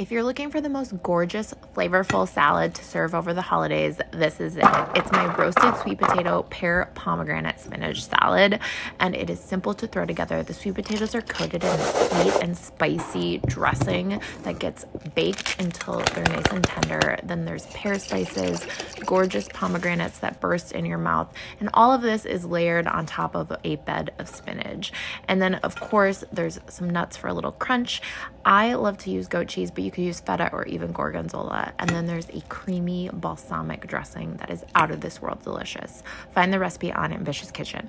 If you're looking for the most gorgeous, flavorful salad to serve over the holidays, this is it. It's my roasted sweet potato pear pomegranate spinach salad, and it is simple to throw together. The sweet potatoes are coated in a sweet and spicy dressing that gets baked until they're nice and tender. Then there's pear slices, gorgeous pomegranates that burst in your mouth, and all of this is layered on top of a bed of spinach. And then, of course, there's some nuts for a little crunch. I love to use goat cheese, but you could use feta or even gorgonzola. And then there's a creamy balsamic dressing that is out of this world delicious. Find the recipe on Ambitious Kitchen.